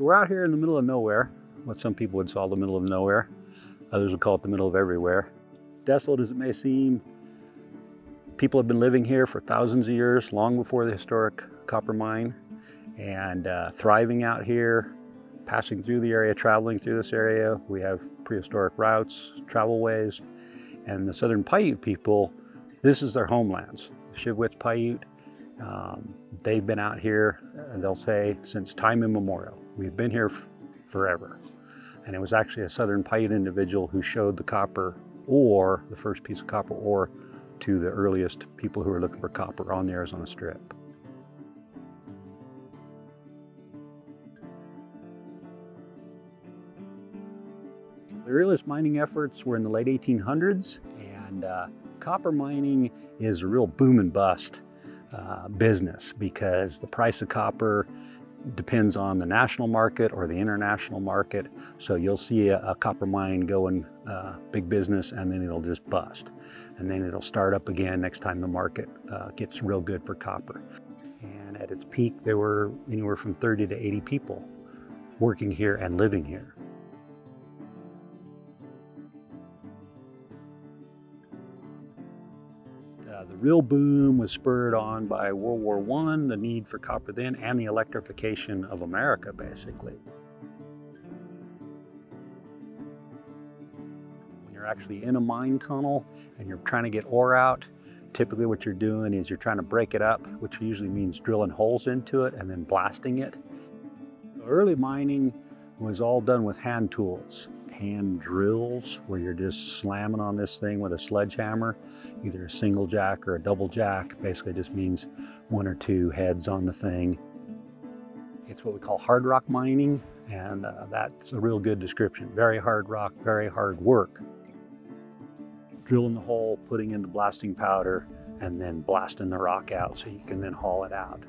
So we're out here in the middle of nowhere, what some people would call the middle of nowhere. Others would call it the middle of everywhere. Desolate as it may seem, people have been living here for thousands of years, long before the historic copper mine, and uh, thriving out here, passing through the area, traveling through this area. We have prehistoric routes, travel ways, and the Southern Paiute people, this is their homelands. Shivwits Paiute, um, they've been out here, uh, they'll say, since time immemorial. We've been here forever. And it was actually a Southern Paiute individual who showed the copper ore, the first piece of copper ore, to the earliest people who were looking for copper on the Arizona Strip. The earliest mining efforts were in the late 1800s, and uh, copper mining is a real boom and bust uh, business because the price of copper depends on the national market or the international market. So you'll see a, a copper mine going uh, big business and then it'll just bust. And then it'll start up again next time the market uh, gets real good for copper. And at its peak, there were anywhere from 30 to 80 people working here and living here. Real boom was spurred on by World War I, the need for copper then, and the electrification of America, basically. When you're actually in a mine tunnel and you're trying to get ore out, typically what you're doing is you're trying to break it up, which usually means drilling holes into it and then blasting it. Early mining was all done with hand tools hand drills where you're just slamming on this thing with a sledgehammer, either a single jack or a double jack. Basically just means one or two heads on the thing. It's what we call hard rock mining, and uh, that's a real good description. Very hard rock, very hard work. Drilling the hole, putting in the blasting powder, and then blasting the rock out so you can then haul it out.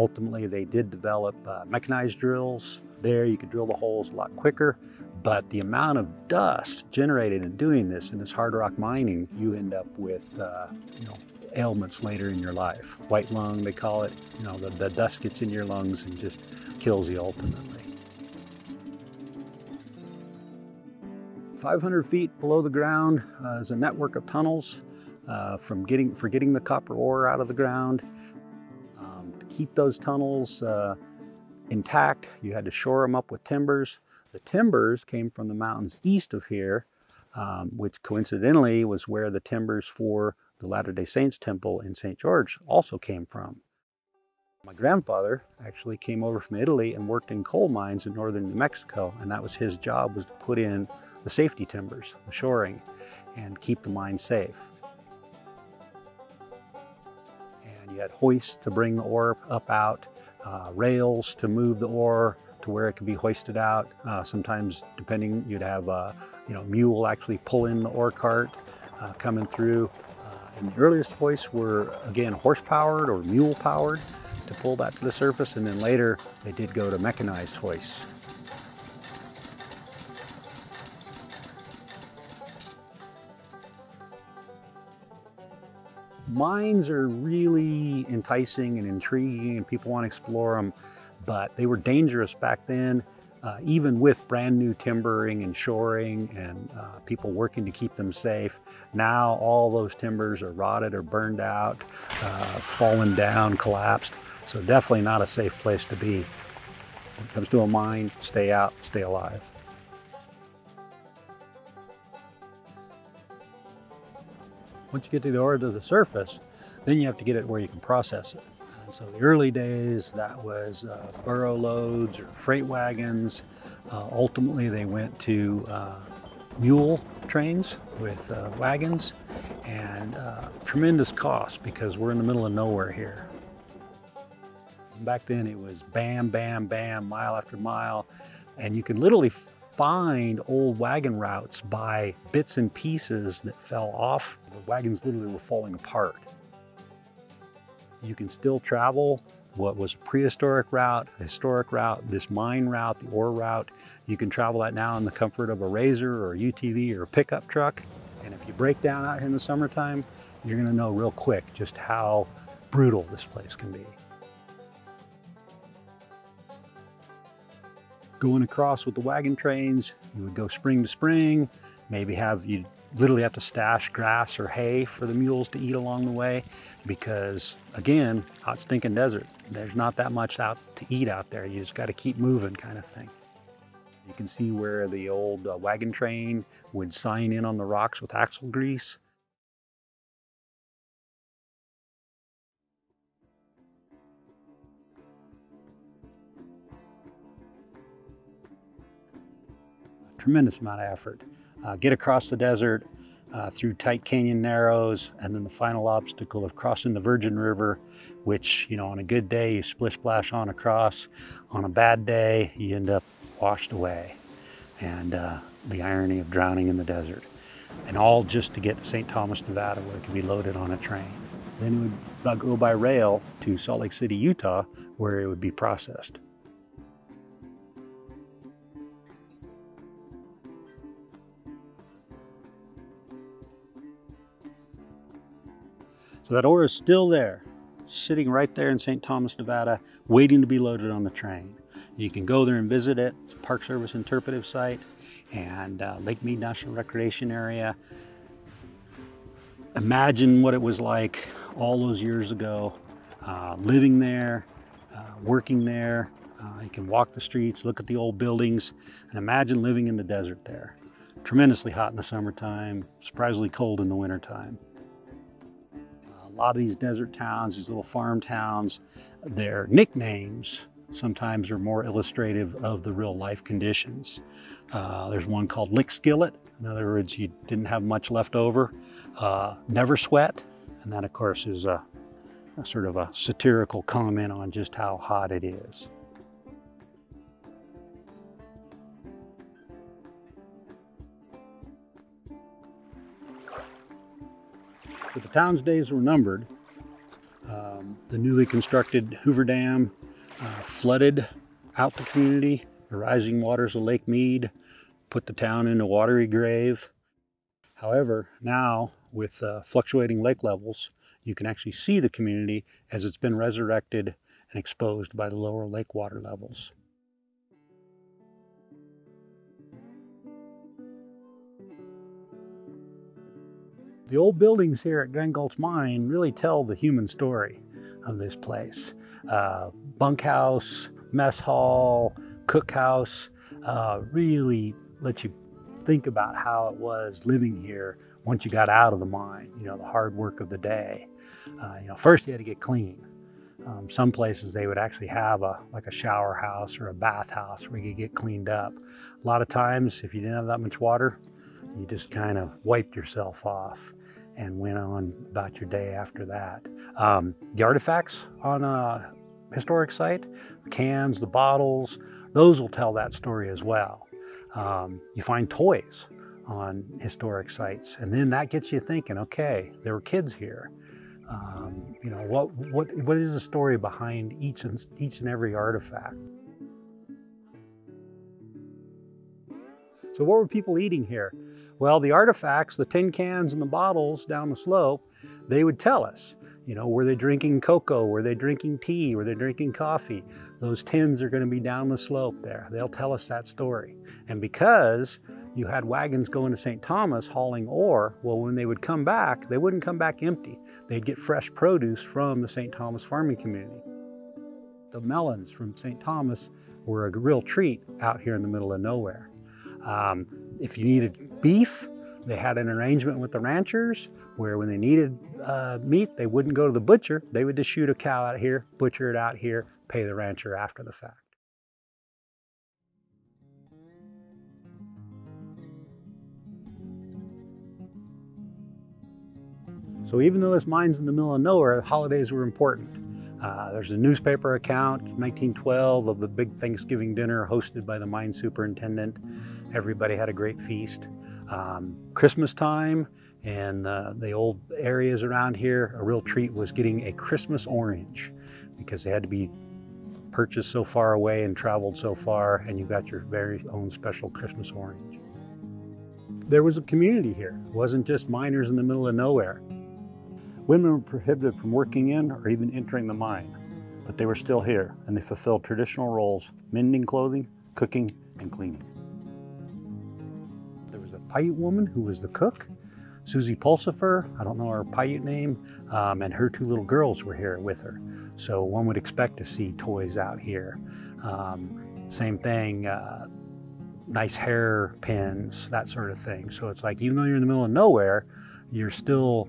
Ultimately, they did develop uh, mechanized drills. There, you could drill the holes a lot quicker, but the amount of dust generated in doing this in this hard rock mining, you end up with, uh, you know, ailments later in your life. White lung, they call it. You know, the, the dust gets in your lungs and just kills you ultimately. 500 feet below the ground uh, is a network of tunnels uh, from getting for getting the copper ore out of the ground keep those tunnels uh, intact, you had to shore them up with timbers. The timbers came from the mountains east of here, um, which coincidentally was where the timbers for the Latter-day Saints temple in St. George also came from. My grandfather actually came over from Italy and worked in coal mines in northern New Mexico, and that was his job was to put in the safety timbers, the shoring, and keep the mine safe. You had hoists to bring the ore up out, uh, rails to move the ore to where it could be hoisted out. Uh, sometimes, depending, you'd have a uh, you know mule actually pull in the ore cart uh, coming through. Uh, and the earliest hoists were again horse powered or mule powered to pull that to the surface, and then later they did go to mechanized hoists. Mines are really enticing and intriguing and people want to explore them, but they were dangerous back then, uh, even with brand new timbering and shoring and uh, people working to keep them safe. Now all those timbers are rotted or burned out, uh, fallen down, collapsed. So definitely not a safe place to be. When it comes to a mine, stay out, stay alive. Once you get to the ore to the surface, then you have to get it where you can process it. And so the early days, that was uh, burro loads or freight wagons. Uh, ultimately, they went to uh, mule trains with uh, wagons and uh, tremendous cost because we're in the middle of nowhere here. Back then it was bam, bam, bam, mile after mile, and you could literally find old wagon routes by bits and pieces that fell off. The wagons literally were falling apart. You can still travel what was a prehistoric route, a historic route, this mine route, the ore route. You can travel that now in the comfort of a RZR or a UTV or a pickup truck. And if you break down out here in the summertime, you're gonna know real quick just how brutal this place can be. Going across with the wagon trains, you would go spring to spring, maybe have you literally have to stash grass or hay for the mules to eat along the way because again, hot stinking desert. There's not that much out to eat out there. You just got to keep moving kind of thing. You can see where the old uh, wagon train would sign in on the rocks with axle grease. Tremendous amount of effort. Uh, get across the desert uh, through tight canyon narrows, and then the final obstacle of crossing the Virgin River, which, you know, on a good day you splish splash on across. On a bad day, you end up washed away. And uh, the irony of drowning in the desert. And all just to get to St. Thomas, Nevada, where it can be loaded on a train. Then it would go by rail to Salt Lake City, Utah, where it would be processed. So that ore is still there, sitting right there in St. Thomas, Nevada, waiting to be loaded on the train. You can go there and visit it. It's a Park Service interpretive site and uh, Lake Mead National Recreation Area. Imagine what it was like all those years ago, uh, living there, uh, working there. Uh, you can walk the streets, look at the old buildings, and imagine living in the desert there. Tremendously hot in the summertime, surprisingly cold in the wintertime lot of these desert towns, these little farm towns, their nicknames sometimes are more illustrative of the real life conditions. Uh, there's one called Lick Skillet. In other words, you didn't have much left over. Uh, never sweat. And that, of course, is a, a sort of a satirical comment on just how hot it is. But the town's days were numbered. Um, the newly constructed Hoover Dam uh, flooded out the community. The rising waters of Lake Mead put the town in a watery grave. However, now with uh, fluctuating lake levels, you can actually see the community as it's been resurrected and exposed by the lower lake water levels. The old buildings here at Grand Gulch Mine really tell the human story of this place. Uh, bunkhouse, mess hall, cookhouse, uh, really let you think about how it was living here once you got out of the mine, you know, the hard work of the day. Uh, you know, first you had to get clean. Um, some places they would actually have a like a shower house or a bath house where you could get cleaned up. A lot of times, if you didn't have that much water, you just kind of wiped yourself off and went on about your day after that. Um, the artifacts on a historic site, the cans, the bottles, those will tell that story as well. Um, you find toys on historic sites, and then that gets you thinking, okay, there were kids here. Um, you know, what, what, what is the story behind each and, each and every artifact? So what were people eating here? Well, the artifacts, the tin cans and the bottles down the slope, they would tell us, you know, were they drinking cocoa? Were they drinking tea? Were they drinking coffee? Those tins are going to be down the slope there. They'll tell us that story. And because you had wagons going to St. Thomas hauling ore, well, when they would come back, they wouldn't come back empty. They'd get fresh produce from the St. Thomas farming community. The melons from St. Thomas were a real treat out here in the middle of nowhere. Um, if you needed beef, they had an arrangement with the ranchers where when they needed uh, meat, they wouldn't go to the butcher. They would just shoot a cow out here, butcher it out here, pay the rancher after the fact. So even though this mine's in the middle of nowhere, holidays were important. Uh, there's a newspaper account, 1912, of the big Thanksgiving dinner hosted by the mine superintendent. Everybody had a great feast. Um, Christmas time and uh, the old areas around here, a real treat was getting a Christmas orange because they had to be purchased so far away and traveled so far, and you got your very own special Christmas orange. there was a community here. It wasn't just miners in the middle of nowhere. Women were prohibited from working in or even entering the mine, but they were still here and they fulfilled traditional roles, mending clothing, cooking, and cleaning. Paiute woman who was the cook, Susie Pulsifer, I don't know her Paiute name, um, and her two little girls were here with her. So one would expect to see toys out here. Um, same thing, uh, nice hair pins, that sort of thing. So it's like, even though you're in the middle of nowhere, you're still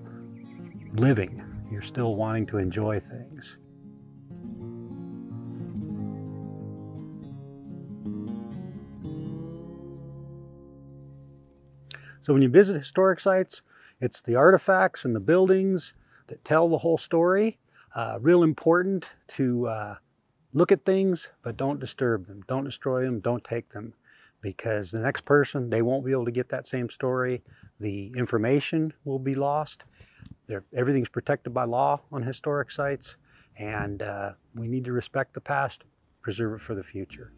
living. You're still wanting to enjoy things. So when you visit historic sites, it's the artifacts and the buildings that tell the whole story. Uh, real important to uh, look at things, but don't disturb them. Don't destroy them. Don't take them because the next person, they won't be able to get that same story. The information will be lost. They're, everything's protected by law on historic sites, and uh, we need to respect the past, preserve it for the future.